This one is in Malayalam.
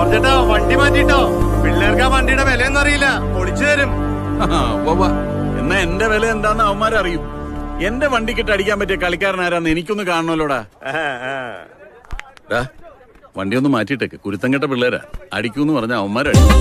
ജോർജേട്ടാ വണ്ടി മാറ്റിട്ടോ. പിള്ളേർക്ക് ആ വണ്ടിയുടെ വിലയൊന്നും അറിയില്ല. പൊളിച്ചു തരും. എന്നാ എന്റെ വില എന്താന്ന് അവന്മാരറിയും എന്റെ വണ്ടിക്കിട്ട് അടിക്കാൻ പറ്റിയ കളിക്കാരൻ ആരാന്ന് എനിക്കൊന്ന് കാണണമല്ലോടാ ഡാ, വണ്ടി ഒന്ന് മാറ്റിയിട്ടേക്ക്. കുരുത്തം കെട്ട പിള്ളേരാ. അടിക്കൂന്ന് പറഞ്ഞ അവന്മാരടിക്കും